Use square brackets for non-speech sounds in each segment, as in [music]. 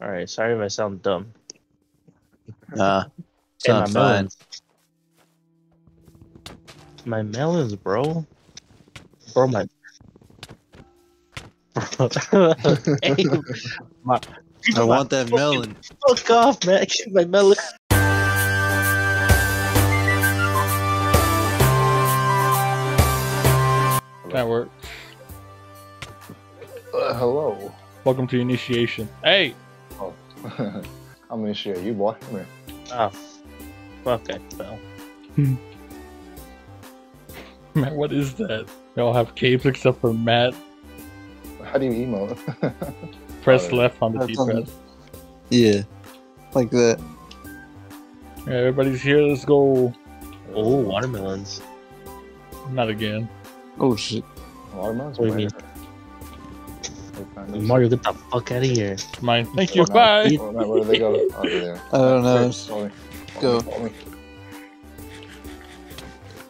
All right, sorry if I sound dumb. Nah, Hey, my sound fine. melons. My melons, bro. Bro, my. [laughs] Bro. hey, my, I want that melon. Fuck off, man. Get my melon. That works. Uh, hello. Welcome to initiation. Hey. [laughs] I'm gonna share you, boy. Come here. Ah, fuck, I fell. [laughs] Matt, what is that? They all have capes except for Matt. How do you emote? [laughs] Press Oh, left on the That's on D-pad. Yeah, like that. Yeah, everybody's here. Let's go. Oh, watermelons. Not again. Oh shit. Watermelons? What do you mean? Mario, get the fuck out of here. Mine. Thank you. Oh, Bye. Oh, Matt, where do they go? Oh, there. I don't know. Wait, follow. Go. Follow me.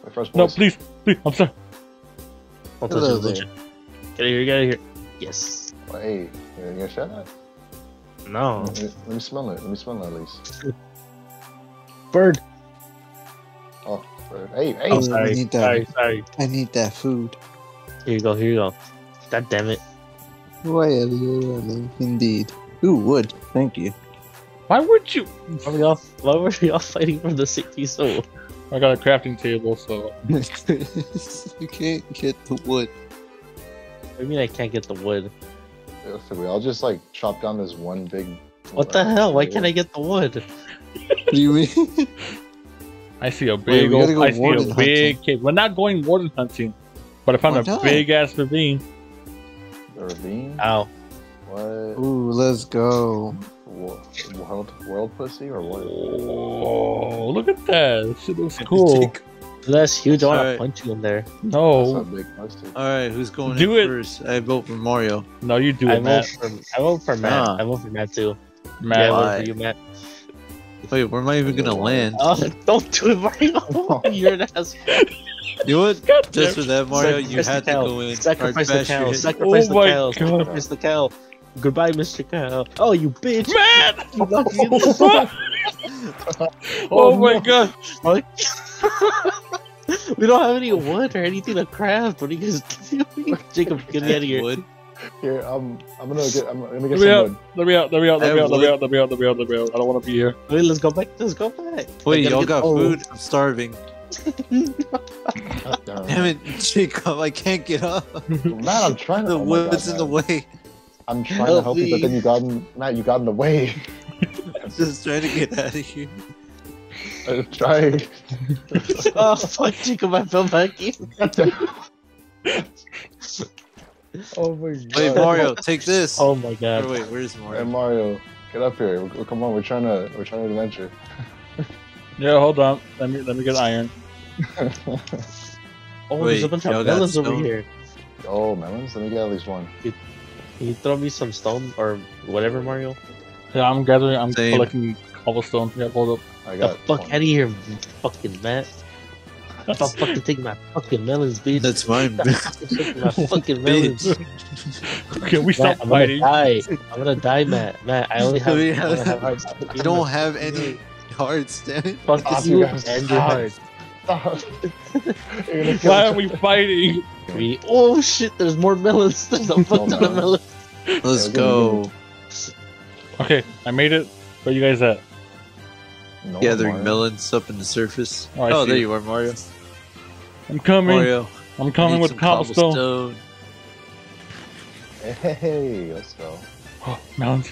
Wait, first No, please, please. I'm sorry. Don't touch Hello it, there. Get out of here, get out of here. Yes. Hey, you gonna share that? No. Let me, let me smell it. Let me smell it at least. [laughs] Bird. Oh, bird. hey, hey. Oh, I sorry. need that. Sorry, sorry. I need that food. Here you go, here you go. God damn it. Why are you Indeed. Who would? Thank you. Why would you? Why were y'all, why were y'all fighting for the city so? I got a crafting table, so [laughs] you can't get the wood. I mean, I can't get the wood. So we all just like chop down this one big. What the hell? Why can't I get the wood? What [laughs] do you mean? I see a big we gotta old. go I see warden a big cave. We're not going warden hunting, but if I found Why a not? big ass ravine. The ravine? Ow. What? Ooh, let's go. Wo- World, world pussy or what? Oh, look at that! Shit looks [laughs] cool. That's huge. I want to punch you in there. No, a big pussy. All right, who's going Do in it. first? I vote for Mario. no, you do I it, vote Matt. for I vote for Matt. Nah. I vote for Matt too. Matt, yeah, I vote for you, Matt. Wait, where am I even gonna land? [laughs] Oh, don't do it, Mario. [laughs] You're an ass. You know what? [laughs] God damn Just for that, Mario, you Sacrifice the had to go in. Sacrifice or the cow. Sacrifice Oh the cow. Sacrifice the cow. Goodbye, Mr. Cow. Oh, you bitch. Matt! You knocked me [laughs] in the [laughs] oh my oh, god! we don't have any wood or anything to craft. What are you guys doing? Jacob, get me out of here. Wood. Here, I'm. I'm gonna get. I'm gonna get Let some out. wood. Let me out. Let me out. Let I me out. Let me would- out. Let me out. Let me out. Let me out. I don't want to be here. Wait, let's go back. Let's go back. Wait, y'all get- got oh, food? I'm starving. Damn. Damn it, Jacob, I can't get up. Matt, I'm trying to. The oh my wood's God, in the way. I'm trying to Help help you, but then you got in. Matt, you got in the way. I'm [laughs] just trying to get out of here. I'm trying. [laughs] Oh, fuck, Jacob, I fell back in. [laughs] oh my god. Wait, Mario, take this. Oh my god. wait, where's Hey Mario? Mario, get up here. Come on, we're trying to. We're trying to adventure. Yeah, hold on. Let me let me get iron. [laughs] Oh, there's a Wait, bunch y'all of melons over stone? here. oh, melons. Let me get at least one. Can you throw me some stone or whatever, Mario? Yeah, I'm gathering. I'm Same. collecting cobblestone. Yeah, hold up. I got The fuck one. out of here, fucking Matt. [laughs] Stop fucking taking my fucking melons, bitch. That's mine. [laughs] Stop fucking my fucking melons. Okay, we stop Matt, I'm gonna fighting. die. I'm gonna die, Matt. Matt, I only have, We I have- only have hearts. you don't have any hearts, damn it. Fuck Stop, you you guys. and your Stop. heart. Stop. You're gonna Why are we fighting? We, oh shit, there's more melons. There's [laughs] a oh, fuck ton of melons. Let's Yeah, go. Okay, I made it. Where you guys at? other. No, Gathering Mario. melons up in the surface. Oh, Oh, there you are, Mario. I'm coming. Mario. I'm coming with some cobblestone. Hey, let's go. Oh, [gasps] melons.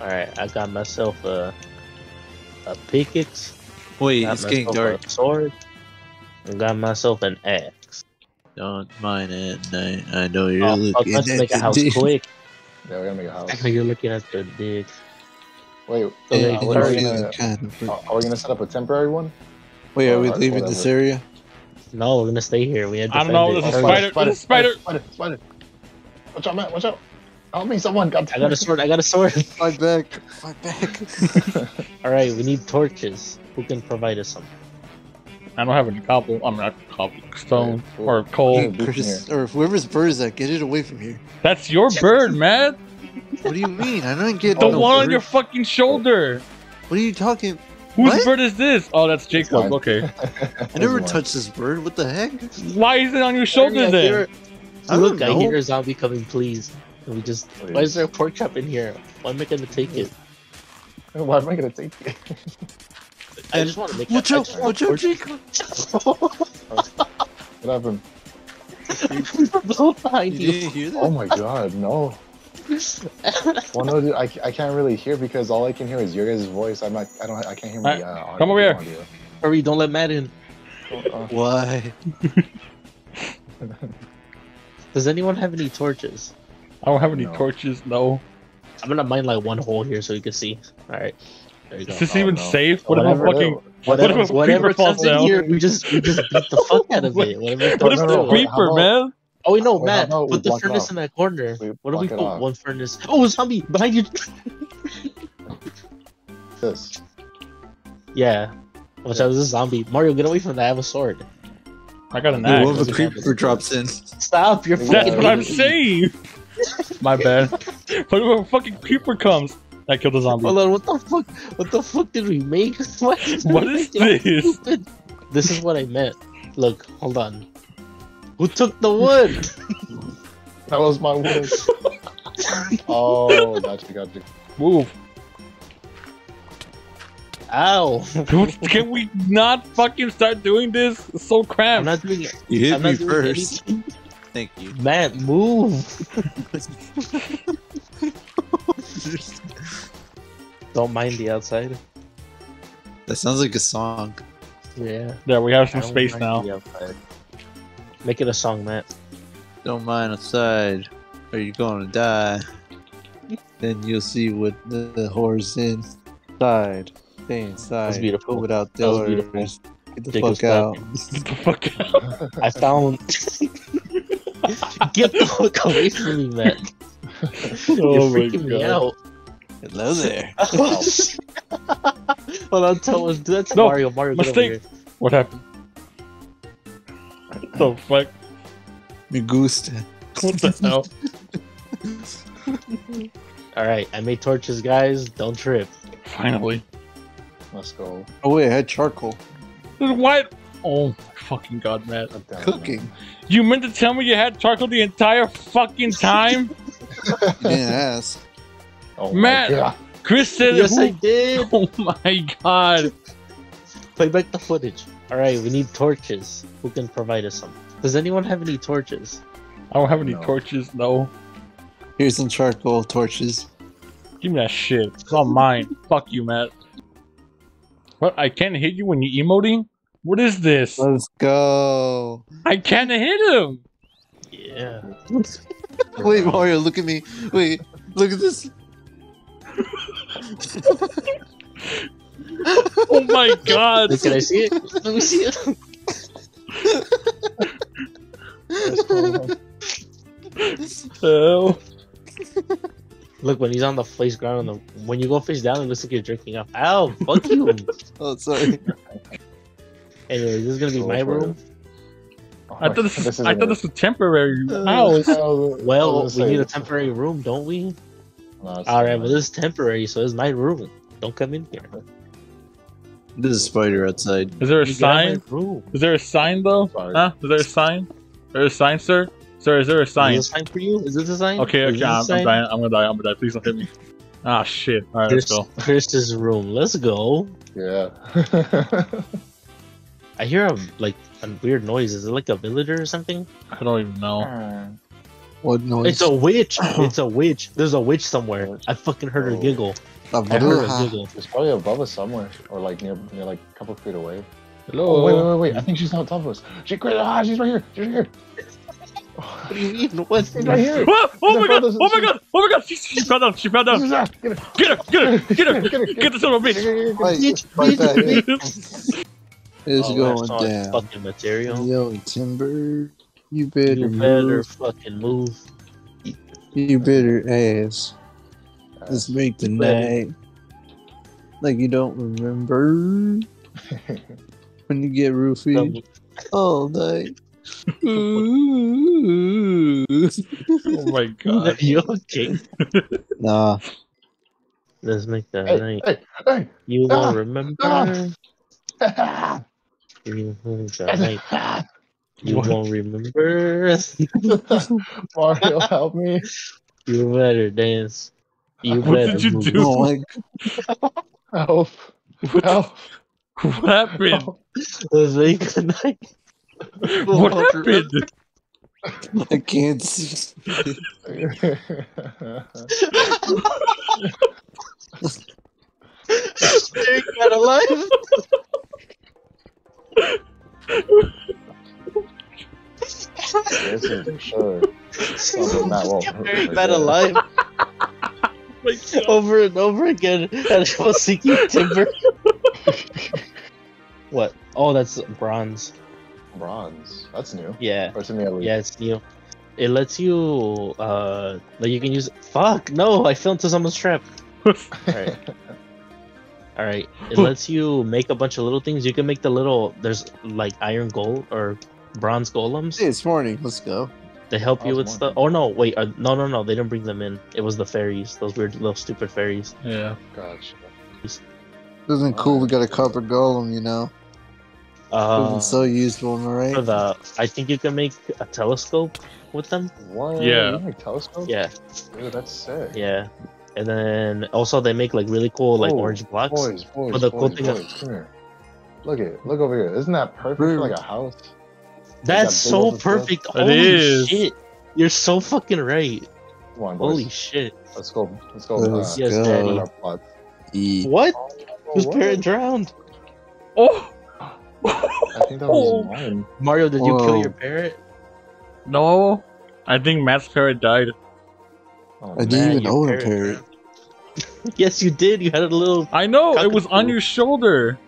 Alright, I got myself a a pickaxe. Wait, got it's getting dark. A sword. And got myself an axe. Don't mind at night. I know you're Oh, fuck, looking let's at make a house dick. quick. Yeah, we're gonna make a house. You're looking at the dick. Wait, So Yeah, they are, we gonna, kind of- are are we gonna set up a temporary one? Wait, are we or leaving this area? No, we're gonna stay here. We had I don't know, defended. this is Oh, spider, spider, there's a spider. spider, spider. Watch out, Matt. Watch out. Help me, someone. God I got a sword. I got a sword. [laughs] Fight back. Fight back. [laughs] All right, we need torches. Who can provide us some? I don't have any cobble. I'm not cobblestone Wait, or coal. Hey, Chris, or whoever's bird is that, get it away from here. That's your bird, [laughs] man. What do you mean? I don't get The no one on your fucking shoulder. What are you talking? Whose What? bird is this? Oh, that's Jacob. Okay. I never touched this bird. What the heck? Why is it on your shoulder I then? hear- I Look, don't I hear a zombie coming, please. And we just. Why is there a pork chop in here? Why am I gonna take it? [laughs] Why am I gonna take it? I just want to make Watch I out! just want Watch out, pork Jacob! [laughs] What happened? blow behind You you. didn't hear that? Oh my god, no. Well, no, dude, I, I can't really hear because all I can hear is your guys' voice. I'm not, I don't, I can't hear my. Alright, Uh, audio- come over here. audio. Hurry! Don't let Matt in. Uh, Why? [laughs] Does anyone have any torches? I don't have any No. torches. No. I'm gonna mine like one hole here so you can see. All right. There you go. Is this Oh, even no. safe? What if a fucking is. Whatever, if a whatever creeper falls in down? here, we just we just beat the fuck out of [laughs] it. Whatever it what if comes no, it's no, a through. wait, creeper, how man? Oh wait, no, Wait, Matt, about put the furnace in that corner. We What if we block put off. one furnace? Oh, a zombie behind you. [laughs] This. yeah. Watch out, this is a zombie. Mario, get away from that. I have a sword. I got an Dude, axe. what if a Doesn't creeper drops in? Stop! You're That's That's fucking what I'm idiot. saying. My bad. [laughs] What if a fucking creeper comes? I killed the zombie. Hold on, what the fuck? What the fuck did we make? [laughs] What is, What is this? stupid? This is what I meant. Look, hold on. Who took the wood? [laughs] That was my wood. oh, gotcha, gotcha. Move. Ow! Can we not fucking start doing this? It's so I'm not doing it. You hit I'm me first. Anything. Thank you. Matt, move! Don't mind the outside. that sounds like a song. Yeah. There, we have some space now. Make it a song, Matt. Don't mind outside, or you're gonna die. Then you'll see what the, the horror's inside. Stay inside. beautiful. Go without That was doors. beautiful. Get the Jacob's fuck out. [laughs] Get the fuck out. I found. [laughs] [laughs] Get the fuck away from me, Matt. [laughs] You're Oh my freaking me out. Hello there. [laughs] Oh, Hold on, tell us. That's No, Mario. Mario, get over mistake. here. What happened? the fuck? Me gusta. What the hell? All right, I made torches, guys. Don't trip. Finally. Let's go. Oh wait, I had charcoal. Dude, What? Oh my fucking god, Matt. God damn it. Cooking. You meant to tell me you had charcoal the entire fucking time? [laughs] yes. Oh Matt. my God. Chris said Yes, I did. Oh my god. Play back the footage. All right, we need torches. Who can provide us some? Does anyone have any torches? I don't have any No. torches, no. Here's some charcoal torches. Give me that shit. It's all mine. Fuck you, Matt. What? I can't hit you when you're emoting? What is this? Let's go. I can't hit him! Yeah. Wait, Mario, look at me. Wait, look at this. Oh my god! Look, Can I see it? Let me see it. Let's. Hell. Look, when he's on the face ground, on the, when you go face down, it looks like you're jerking off. Ow! Fuck you. Oh, sorry. Anyway, this is gonna be Go my for room. I thought this, This I isn't thought this was temporary. Uh, House. Oh, Well, [laughs] we need a temporary room, don't we? no, All right, fine. well, this is temporary, so it's my room. Don't come in here. There's a spider outside. Is there a You get out of sign? Is there a sign though? Huh? Is there a sign? Is there a sign, sir? Sir, is there a sign? Is a sign for you? Is this a sign? Okay, okay, this a I'm, I'm dying. I'm gonna die. I'm gonna die. Please don't hit me. Ah, shit. All right, let's go. here's his room. Let's go. Yeah. [laughs] I hear a like a weird noise. Is it like a villager or something? I don't even know. What noise? It's a witch. [laughs] it's a witch. There's a witch somewhere. I fucking heard her Oh. giggle. A I heard her giggle. It's probably above us somewhere, or like near, near like a couple feet away. Hello. Oh wait, wait, wait, wait! I think she's not on top of us. She, ah, she's right here. She's right here. [laughs] What do you mean? What? She's right here. Oh, oh my god! Oh my god! Oh my god! She, she fell down! She fell down! Get her, get her, Get her! Get her! [laughs] Get her! get her, Get the son of a bitch! Bitch, bitch, back. It's Oh, going down. Fucking material. Yo, Timber, you better You better move. fucking move. You better ass. Let's make the better. night. Like you don't remember [laughs] when you get roofied all night. [laughs] Oh my god. [laughs] you okay? nah. Let's make that Hey, night. hey, hey. You ah, won't remember. ah, [laughs] You won't that ah. You won't remember. [laughs] Mario, help me. You better dance. You What better did you move. do? Oh my Help. What, Help. what happened? Let's make a night. What happened? I can't see. Staying out alive. This is for sure. Something that won't hurt Very my alive [laughs] over and over again. And I was seeking timber. [laughs] what? Oh, that's bronze. Bronze. That's new. Yeah. Or to me at least. Yeah, it's new. It lets you, uh, like you can use. Fuck! No, I fell into someone's trap. [laughs] Alright. Alright. It lets you make a bunch of little things. You can make the little. There's like iron gold or bronze golems. Hey, it's morning. Let's go. They help you with one? stuff. Oh no, wait. Uh, no, no, no. They didn't bring them in. It was the fairies. Those weird little stupid fairies. Yeah. Gotcha. Isn't cool? We got a copper golem, you know. Uh, so useful, am I for right? the, I think you can make a telescope with them. What? Yeah. You make telescope? Yeah, Dude, that's sick. yeah. And then also they make like really cool like Oh, orange blocks. Boys, boys, But the boys, cool thing boys, is- come here. Look at look over here. Isn't that perfect for like a house? That's so old stuff. perfect. It Holy is. shit! You're so fucking right. Come on, boys. Holy shit! Let's go. Let's go. Let's uh, Yes, go. Daddy. E. What? Oh, Whose what? parent drowned? Oh! I think that was mine. Mario, did you kill your parrot? no. I think Matt's parrot died. Oh, I didn't Man, even your own a parrot parrot. [laughs] yes, you did. You had a little. I know, it was on your shoulder.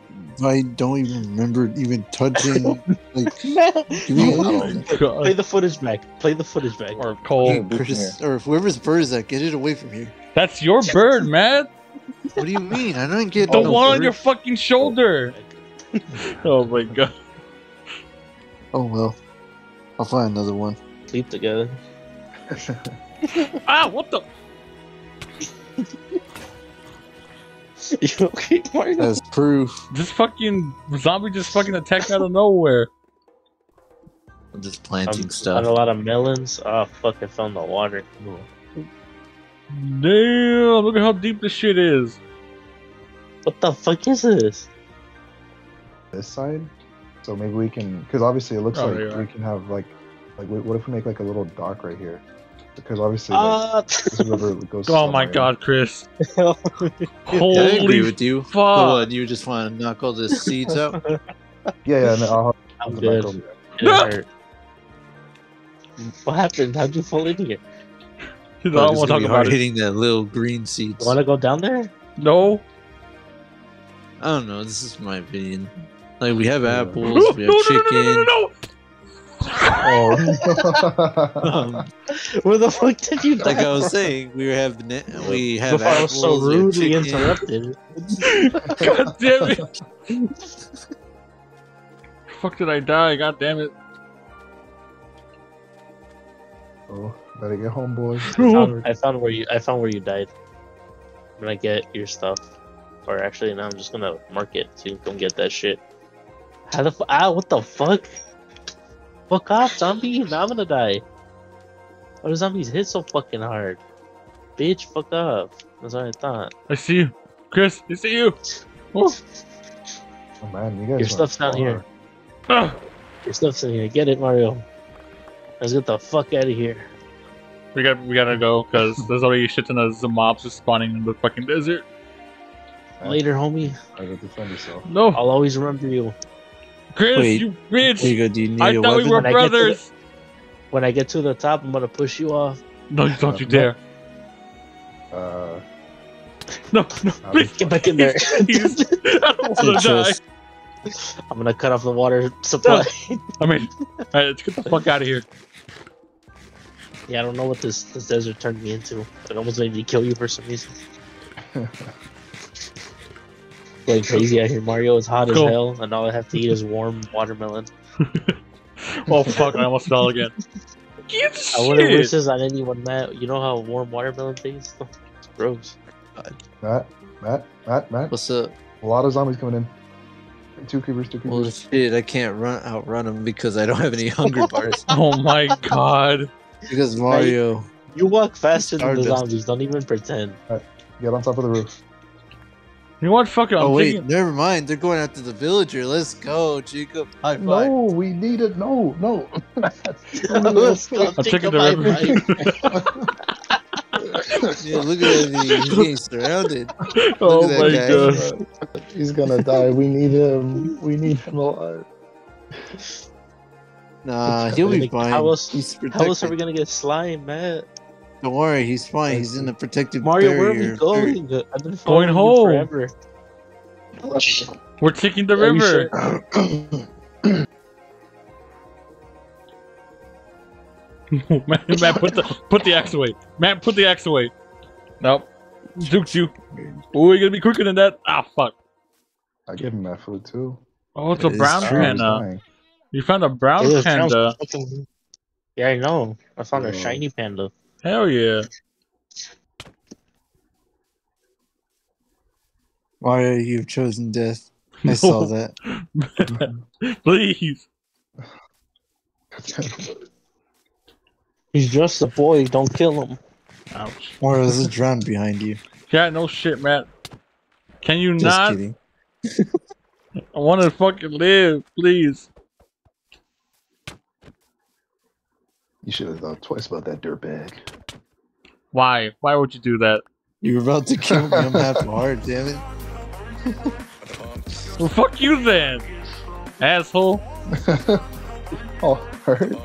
I don't even remember even touching. [laughs] like, Man. Oh a my Play the footage back. Play the footage back. Or coal. Hey, Chris, or whoever's bird is that, get it away from here. That's your [laughs] bird, man. What do you mean? I don't get The no one on your fucking shoulder. Oh my god. Oh well, I'll find another one. Sleep together. [laughs] Ah, what the? [laughs] you okay, Mario? As proof. This fucking zombie just fucking attacked out of nowhere. I'm just I'm planting Got a lot of melons. Oh fuck! I found the water. Damn, look at how deep this shit is. What the fuck is this? this side. So maybe we can, because obviously it looks Oh, like there you are. we can have like, like what if we make like a little dock right here? Because obviously like, this river goes. [laughs] Oh my god, Chris. [laughs] Yeah, I agree Holy with you. fuck. What, you just want to knock all the seeds out? [laughs] Yeah, yeah. No, I'll, I'm I'll good. back over there. It hurt. What happened? How'd you fall in here? I But don't want to talk about hitting that little green seeds. Want to go down there? No. I don't know. This is my opinion. Like we have Yeah. No, apples, no, we no, have no, no, no, chicken. no, no. Oh. Um, [laughs] Where the fuck did you like? I was saying, we have ne- we have Before I was so rudely interrupted. [laughs] God damn it. Fuck did I die? God damn it. oh, better get home, boys. [laughs] I found, I found where you. I found where you died. I'm gonna get your stuff, or actually, now I'm just gonna mark it so you come get that shit. How the fu- ah? What the fuck? Fuck off, zombie! Now I'm gonna die. Why do zombies hit so fucking hard? Bitch, fuck up. That's what I thought. I see you. Chris, I see you. Woo. Oh man, you guys. Your stuff's down here. Ah, Your stuff's in here. Get it, Mario. Let's get the fuck out of here. we got we gotta go because there's already a shit ton of mobs just spawning in the fucking desert. Later, homie. I gotta defend yourself. No, I'll always remember you. Chris, Wait. you bitch! go. Do you need I a thought we were When I get to the- brothers. When I get to the top, I'm gonna push you off. No, you don't you Uh, dare! Uh, No, no, I'll please! Get back in there. [laughs] [laughs] Please. I don't want to die. Trust. I'm gonna cut off the water supply. I mean, alright, let's get the fuck out of here. yeah, I don't know what this this desert turned me into. It almost made me kill you for some reason. [laughs] Going crazy out here, Mario. is hot Cool. as hell, and all I have to eat is warm watermelon. Oh fuck! I almost fell again. Get I wouldn't wish shit. this on anyone, Matt. You know how warm watermelon tastes? It's gross. Matt, Matt, Matt, Matt. What's up? A lot of zombies coming in. Two creepers, two Well, creepers. shit, I can't run outrun them because I don't have any hunger [laughs] bars. Oh my god. because Mario. You walk faster than the zombies. Don't even pretend. Get on top of the roof. You know what? Fuck it. I'm Oh wait, taking. never mind. They're going after the villager. Let's go, Jacob. High five. No, we need it. No, no. [laughs] [laughs] Let's go. I'm taking the bite, river. [laughs] Yeah, look at him. He's getting surrounded. Oh at my guy. god. He's gonna die. We need him. We need him alive. Nah, he'll be Like, fine. how else- He's How else are we gonna get slime, Matt? Don't worry, he's fine. He's in a protective Mario, where are barrier. we going? I've been following you home. forever. We're taking the Are you river. Matt, [laughs] Matt, put the put the axe away. Matt, put the axe away. Nope. Jukes you. Oh, you're gonna be quicker than that. Ah, fuck. I give him that food too. Oh, it's a It's brown true. Panda. dying. You found a brown It sounds panda. fucking- Yeah, I know. I found a shiny panda. Hell yeah. Oh, Mario, you've chosen death. I saw [laughs] that. Please. He's just a boy. Don't kill him. Ouch. Mario, there's a drown behind you. Yeah, no shit, Matt. Can you Just not? kidding. [laughs] I want to fucking live, please. You should have thought twice about that dirtbag. Why? Why would you do that? You were about to kill me. I'm half [laughs] hard, damn it. Well, fuck you then, asshole. [laughs] oh, hurt.